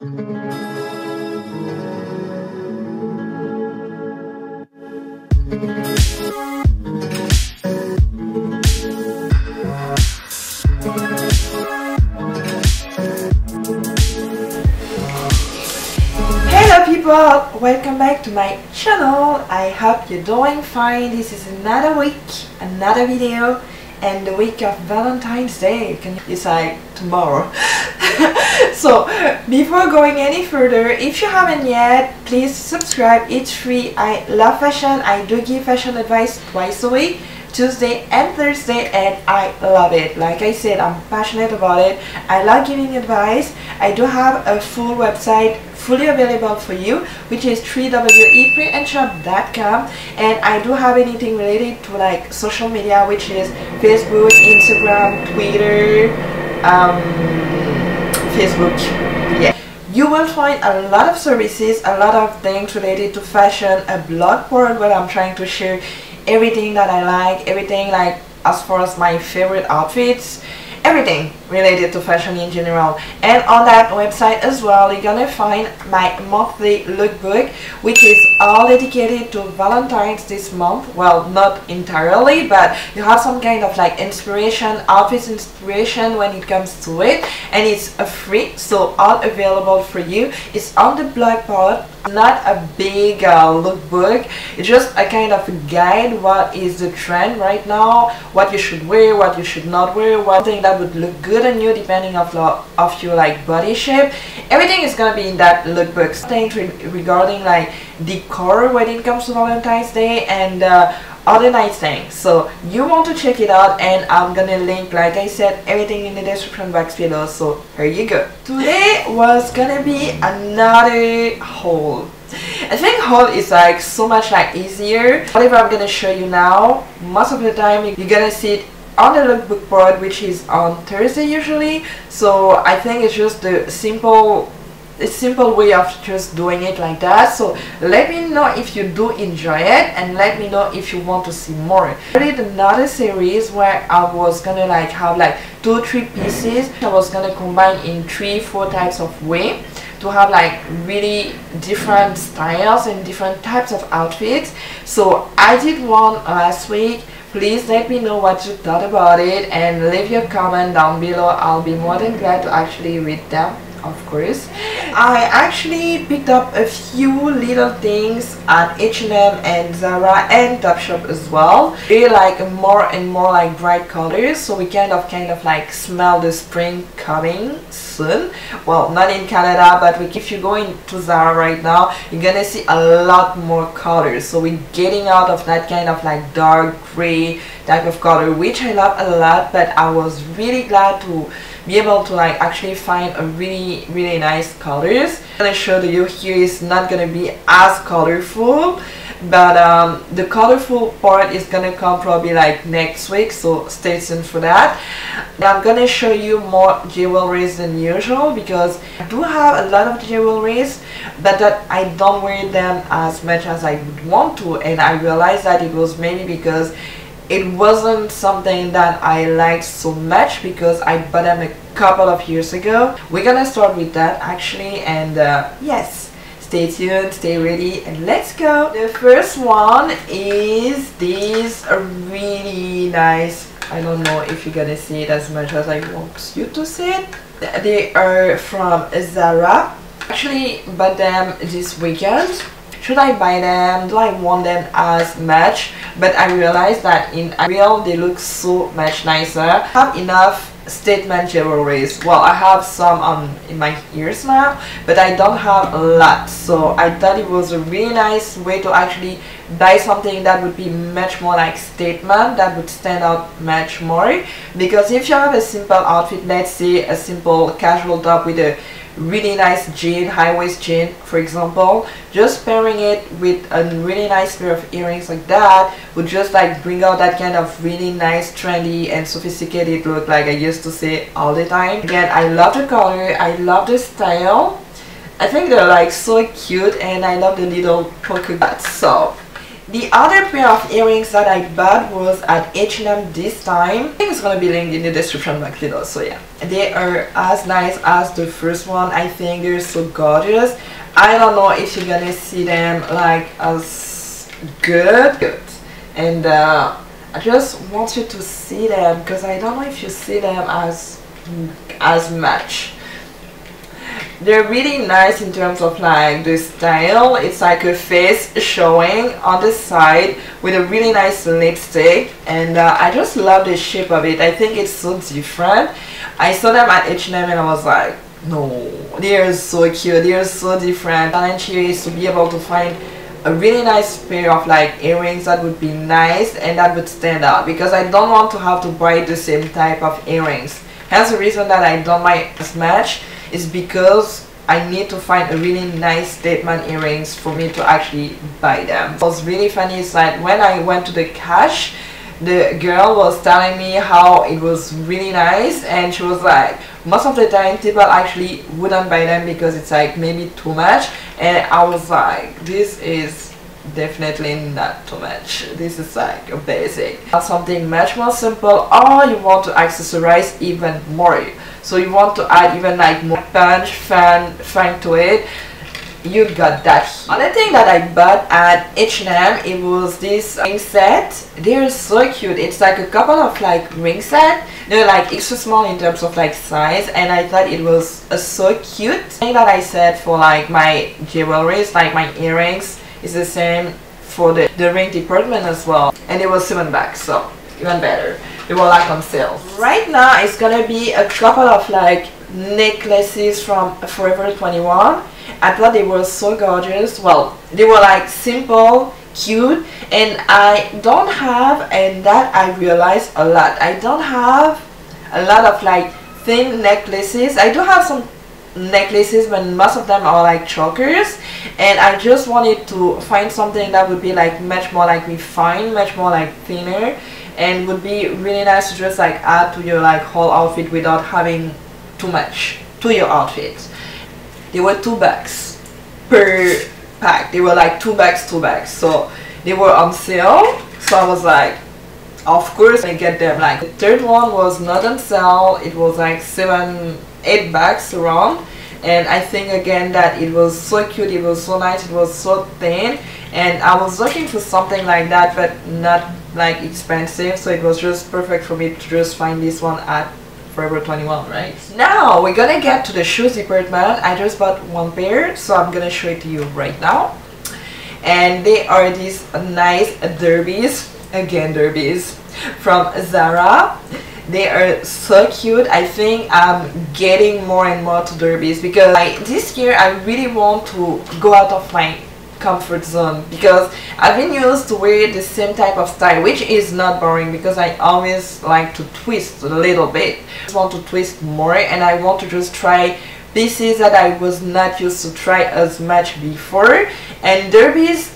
Hello people, welcome back to my channel. I hope you're doing fine. This is another week, another video and the week of Valentine's Day. Can like tomorrow. so before going any further, if you haven't yet, please subscribe. It's free. I love fashion. I do give fashion advice twice a week. Tuesday and Thursday and I love it. Like I said, I'm passionate about it. I like giving advice. I do have a full website fully available for you which is www.eatprayndshop.com and I do have anything related to like social media which is Facebook, Instagram, Twitter, um, Facebook. Yeah. You will find a lot of services, a lot of things related to fashion, a blog post where I'm trying to share everything that I like, everything like as far as my favorite outfits, everything related to fashion in general. And on that website as well you're gonna find my monthly lookbook which is all dedicated to valentine's this month. Well not entirely but you have some kind of like inspiration outfits inspiration when it comes to it and it's a free so all available for you. It's on the blog part not a big uh, lookbook. It's just a kind of guide what is the trend right now what you should wear what you should not wear what thing that would look good on you depending of, of your like body shape. Everything is gonna be in that lookbook. Things re regarding like decor when it comes to valentine's day and uh, other nice things. So you want to check it out and i'm gonna link like i said everything in the description box below. So here you go. Today was gonna be another haul. I think haul is like so much like easier. Whatever I'm gonna show you now most of the time you're gonna see it on the lookbook board which is on Thursday usually. So I think it's just the simple a simple way of just doing it like that. So let me know if you do enjoy it and let me know if you want to see more. I did another series where I was gonna like have like two three pieces. I was gonna combine in three four types of way to have like really different styles and different types of outfits. So I did one last week. Please let me know what you thought about it and leave your comment down below. I'll be more than glad to actually read them of course. I actually picked up a few little things at H&M and Zara and Topshop as well. They like more and more like bright colors so we kind of kind of like smell the spring coming soon. Well not in Canada but we, if you go into Zara right now you're gonna see a lot more colors. So we're getting out of that kind of like dark gray type of color which I love a lot but I was really glad to be able to like actually find a really really nice colors. I'm gonna show you here is not gonna be as colorful but um, the colorful part is gonna come probably like next week so stay tuned for that. I'm gonna show you more jewelries than usual because I do have a lot of jewelries but that I don't wear them as much as I would want to and I realized that it was maybe because it wasn't something that I liked so much because I bought them a couple of years ago. We're gonna start with that actually and uh, yes, stay tuned, stay ready and let's go. The first one is this really nice, I don't know if you're gonna see it as much as I want you to see it. They are from Zara. Actually bought them this weekend should I buy them? Do I want them as much? But I realized that in real they look so much nicer. I have enough statement jewelries. Well, I have some on in my ears now, but I don't have a lot. So I thought it was a really nice way to actually buy something that would be much more like statement, that would stand out much more. Because if you have a simple outfit, let's say a simple casual top with a really nice jean, high waist jean for example, just pairing it with a really nice pair of earrings like that would just like bring out that kind of really nice trendy and sophisticated look like I used to say all the time. Again, I love the color, I love the style. I think they're like so cute and I love the little polka dots. So the other pair of earrings that I bought was at H&M this time. I think it's gonna be linked in the description box below, so yeah. They are as nice as the first one. I think they're so gorgeous. I don't know if you're gonna see them like as good. good. And uh, I just want you to see them because I don't know if you see them as as much they're really nice in terms of like the style. It's like a face showing on the side with a really nice lipstick. And uh, I just love the shape of it. I think it's so different. I saw them at H&M and I was like no they are so cute. They are so different. Challenge here is to be able to find a really nice pair of like earrings that would be nice and that would stand out because I don't want to have to buy the same type of earrings. Hence the reason that I don't buy as much is because I need to find a really nice statement earrings for me to actually buy them. It was really funny is that when I went to the cash the girl was telling me how it was really nice and she was like most of the time people actually wouldn't buy them because it's like maybe too much and I was like this is definitely not too much. This is like a basic something much more simple. Or you want to accessorize even more. So you want to add even like more punch, fun, fun to it. You got that. Another thing that I bought at H&M it was this ring set. They're so cute. It's like a couple of like ring set. They're like extra small in terms of like size and I thought it was uh, so cute. Thing that I said for like my jewelry like my earrings is the same for the, the ring department as well. And it was seven bucks so even better. They were like on sale. Right now it's gonna be a couple of like necklaces from Forever 21 I thought they were so gorgeous. Well they were like simple cute and I don't have and that I realized a lot. I don't have a lot of like thin necklaces. I do have some necklaces but most of them are like chokers. And I just wanted to find something that would be like much more like refined much more like thinner. And would be really nice to just like add to your like whole outfit without having too much to your outfit. They were two bags per pack. They were like two bags two bags. So they were on sale. So I was like of course I get them. Like the third one was not on sale. It was like seven eight bags around and I think again that it was so cute it was so nice it was so thin. And I was looking for something like that but not like expensive. So it was just perfect for me to just find this one at Forever 21 right? Now we're gonna get to the shoes department I just bought one pair so I'm gonna show it to you right now. And they are these nice derbies again derbies from Zara they are so cute. I think I'm getting more and more to derbies because I, this year I really want to go out of my comfort zone because I've been used to wear the same type of style which is not boring because I always like to twist a little bit. I just want to twist more and I want to just try pieces that I was not used to try as much before. And derbies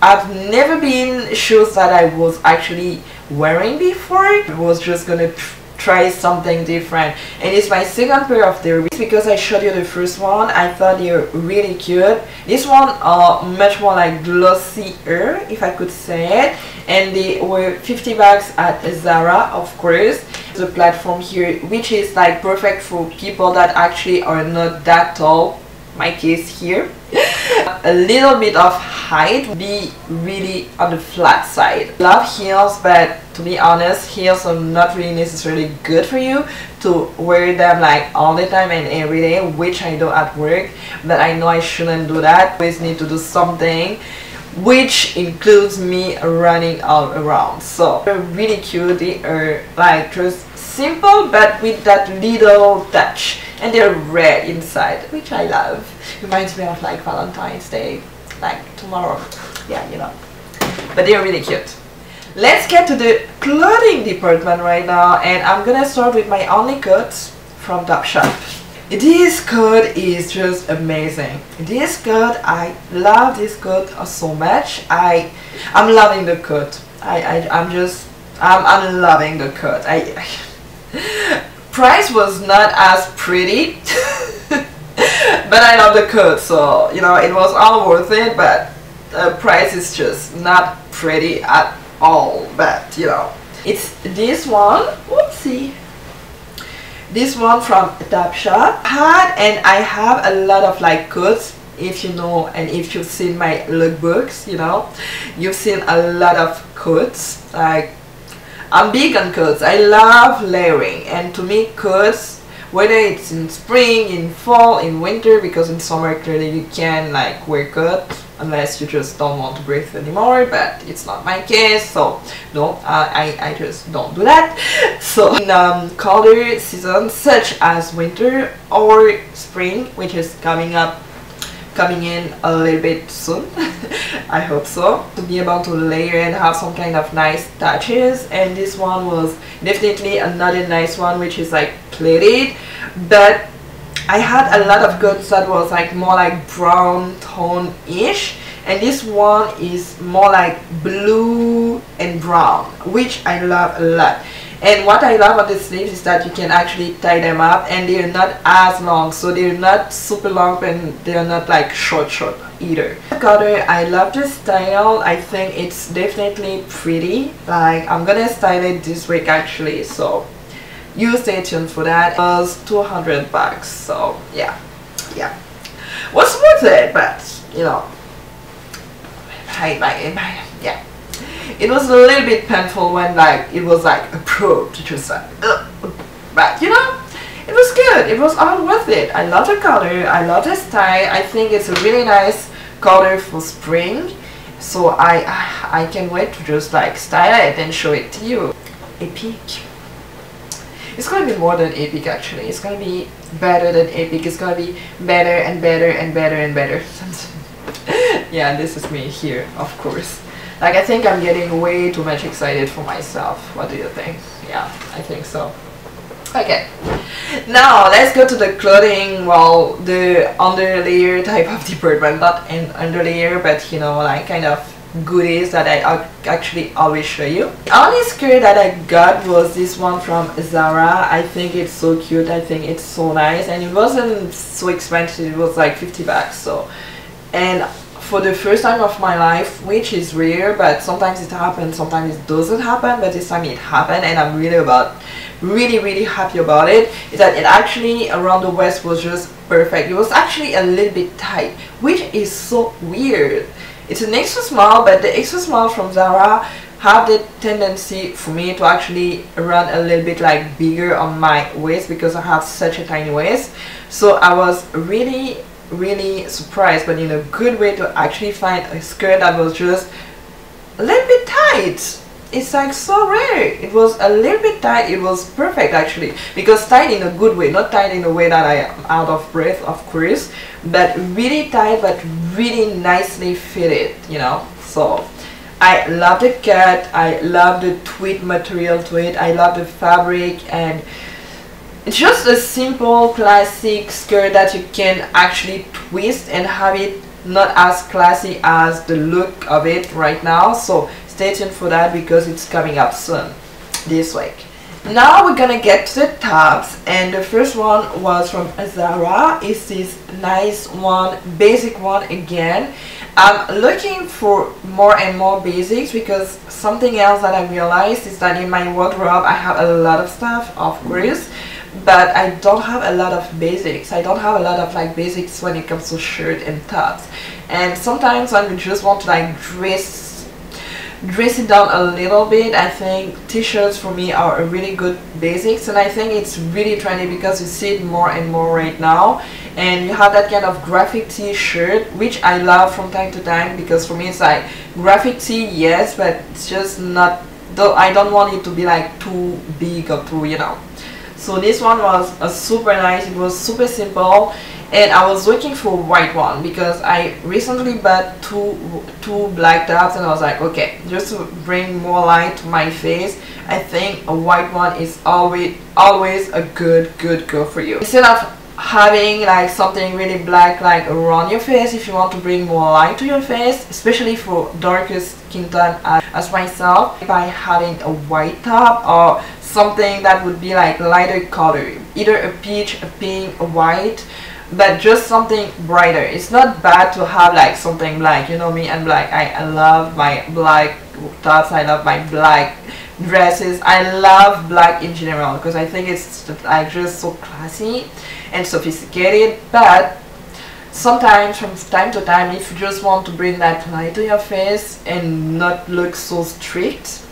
I've never been shoes that I was actually wearing before I was just gonna try something different. And it's my second pair of derbies because I showed you the first one. I thought they're really cute. This one are much more like glossier if I could say it. And they were 50 bucks at Zara of course. The platform here which is like perfect for people that actually are not that tall. My case here a little bit of height be really on the flat side. Love heels but to be honest heels are not really necessarily good for you to wear them like all the time and every day which I do at work but I know I shouldn't do that. Always need to do something which includes me running all around. So they're really cute. They are like just simple but with that little touch. And they're red inside which I love. Reminds me of like Valentine's Day like tomorrow. Yeah you know. But they're really cute. Let's get to the clothing department right now and I'm gonna start with my only coats from Topshop this coat is just amazing. This coat I love this coat so much. I I'm loving the coat. I, I I'm just I'm, I'm loving the coat. I, I price was not as pretty but I love the coat so you know it was all worth it but uh, price is just not pretty at all but you know. It's this one whoopsie. This one from Topshop had and I have a lot of like coats if you know and if you've seen my lookbooks you know. You've seen a lot of coats like I'm big on coats I love layering. And to me coats whether it's in spring in fall in winter because in summer clearly you can like wear coats unless you just don't want to breathe anymore but it's not my case so no I, I just don't do that. So in um, colder seasons such as winter or spring which is coming up coming in a little bit soon. I hope so. To be able to layer and have some kind of nice touches. And this one was definitely another nice one which is like pleated. But I had a lot of goods that was like more like brown tone ish and this one is more like blue and brown which I love a lot and what I love about the sleeves is that you can actually tie them up and they're not as long so they're not super long and they're not like short short either. Color, I love the style. I think it's definitely pretty. Like I'm gonna style it this week actually so you stay tuned for that. It was 200 bucks so yeah yeah was worth it but you know I, I, I yeah it was a little bit painful when like it was like a approved just like ugh. but you know? It was good. It was all worth it. I love the color. I love the style. I think it's a really nice color for spring. So I I can wait to just like style it and show it to you. Epic. It's gonna be more than epic actually. It's gonna be better than epic. It's gonna be better and better and better and better. Yeah this is me here of course like I think I'm getting way too much excited for myself. What do you think? Yeah, I think so. Okay, now let's go to the clothing, well, the underlayer type of department, not an underlayer, but you know, like kind of goodies that I actually always show you. The only skirt that I got was this one from Zara. I think it's so cute, I think it's so nice, and it wasn't so expensive, it was like 50 bucks, so, and for the first time of my life, which is rare, but sometimes it happens, sometimes it doesn't happen, but this time it happened and I'm really about, really really happy about it, is that it actually around the waist was just perfect. It was actually a little bit tight, which is so weird. It's an extra small, but the extra small from Zara have the tendency for me to actually run a little bit like bigger on my waist because I have such a tiny waist. So I was really really surprised but in a good way to actually find a skirt that was just a little bit tight. It's like so rare. It was a little bit tight. It was perfect actually because tight in a good way not tight in a way that I am out of breath of course but really tight but really nicely fitted you know? So I love the cut. I love the tweed material to it. I love the fabric and it's just a simple classic skirt that you can actually twist and have it not as classy as the look of it right now. So stay tuned for that because it's coming up soon this week. Now we're gonna get to the tops and the first one was from Zara. It's this nice one, basic one again. I'm looking for more and more basics because something else that I realized is that in my wardrobe I have a lot of stuff of course but I don't have a lot of basics. I don't have a lot of like basics when it comes to shirt and tops. And sometimes when you just want to like dress dress it down a little bit I think t-shirts for me are a really good basics and I think it's really trendy because you see it more and more right now and you have that kind of graphic tee shirt which I love from time to time because for me it's like graphic tee yes but it's just not though I don't want it to be like too big or too you know so this one was a super nice it was super simple and I was looking for a white one because I recently bought two two black tops and I was like okay just to bring more light to my face I think a white one is always always a good good go for you. Instead of having like something really black like around your face if you want to bring more light to your face especially for darker skin tone as, as myself by having a white top or something that would be like lighter color either a peach a pink a white but just something brighter. It's not bad to have like something black you know me and black. I, I love my black tops I love my black dresses. I love black in general because I think it's like just so classy and sophisticated but sometimes from time to time if you just want to bring that light to your face and not look so strict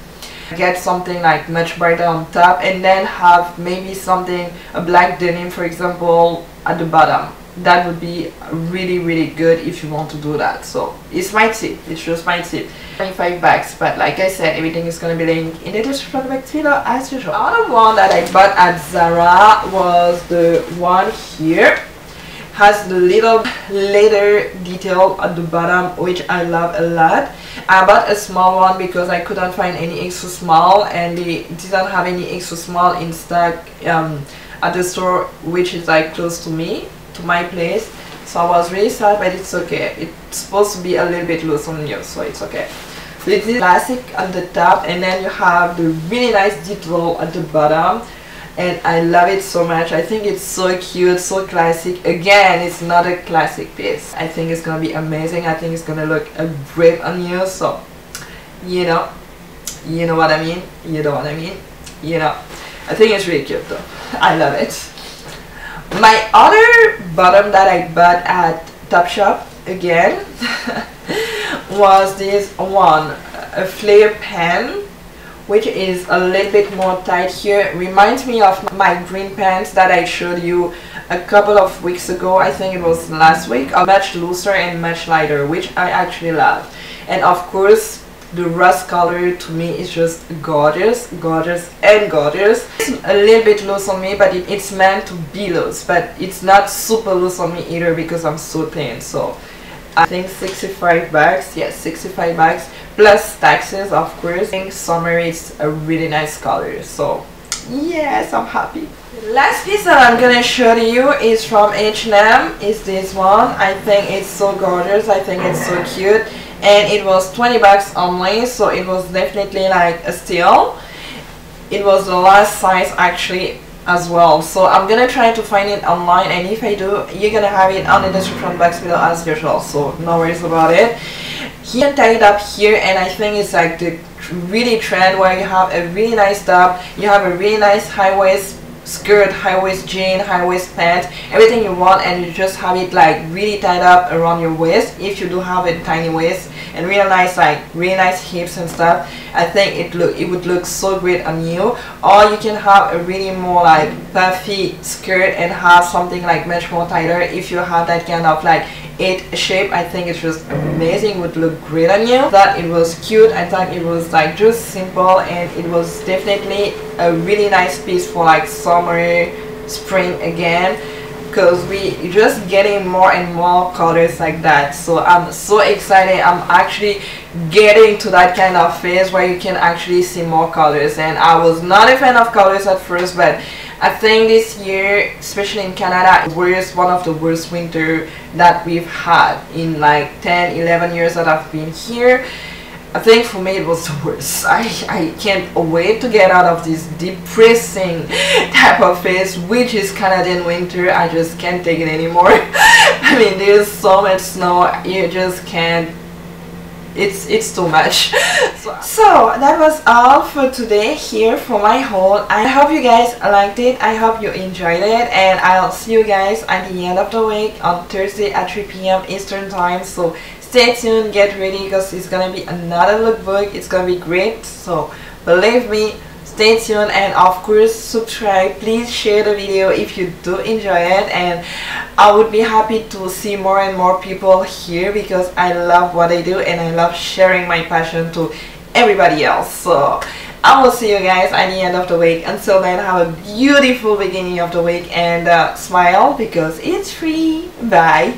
get something like much brighter on top and then have maybe something a black denim for example at the bottom that would be really really good if you want to do that. So it's my tip. It's just my tip. 25 bucks but like I said everything is gonna be linked in the description box below as usual. Other one that I bought at Zara was the one here. Has the little leather detail at the bottom which I love a lot. I bought a small one because I couldn't find any extra small and they didn't have any extra small in stock um, at the store which is like close to me to my place so I was really sad but it's okay it's supposed to be a little bit loose on you so it's okay so it is classic at the top and then you have the really nice detail at the bottom and I love it so much. I think it's so cute, so classic. Again, it's not a classic piece. I think it's gonna be amazing. I think it's gonna look great on you. So, you know, you know what I mean? You know what I mean? You know, I think it's really cute though. I love it. My other bottom that I bought at Topshop again was this one, a flare pen which is a little bit more tight here. Reminds me of my green pants that I showed you a couple of weeks ago. I think it was last week a much looser and much lighter which I actually love. And of course the rust color to me is just gorgeous gorgeous and gorgeous. It's a little bit loose on me but it, it's meant to be loose but it's not super loose on me either because I'm so thin so. I think 65 bucks yes 65 bucks plus taxes of course. I think summer is a really nice color so yes I'm happy. Last piece that I'm gonna show you is from H&M is this one. I think it's so gorgeous. I think it's so cute and it was 20 bucks only so it was definitely like a steal. It was the last size actually as well. So I'm gonna try to find it online and if I do you're gonna have it on the description box below as usual so no worries about it. He can tie it up here and I think it's like the really trend where you have a really nice top you have a really nice high waist skirt, high waist jean, high waist pants, everything you want and you just have it like really tied up around your waist if you do have a tiny waist and really nice like really nice hips and stuff I think it look it would look so great on you. Or you can have a really more like puffy skirt and have something like much more tighter if you have that kind of like it shape. I think it's just amazing. Would look great on you. That it was cute. I thought it was like just simple and it was definitely a really nice piece for like summer spring again because we just getting more and more colors like that. So I'm so excited. I'm actually getting to that kind of phase where you can actually see more colors. And I was not a fan of colors at first but I think this year, especially in Canada, was one of the worst winter that we've had in like 10, 11 years that I've been here. I think for me it was the worst. I, I can't wait to get out of this depressing type of phase which is Canadian winter. I just can't take it anymore. I mean there's so much snow you just can't it's it's too much so that was all for today here for my haul i hope you guys liked it i hope you enjoyed it and i'll see you guys at the end of the week on thursday at 3 p.m eastern time so stay tuned get ready because it's gonna be another lookbook. It's gonna be great. So believe me stay tuned and of course subscribe. Please share the video if you do enjoy it. And I would be happy to see more and more people here because I love what I do and I love sharing my passion to everybody else. So I will see you guys at the end of the week. Until then have a beautiful beginning of the week and uh, smile because it's free. Bye